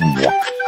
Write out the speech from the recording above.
Mwah.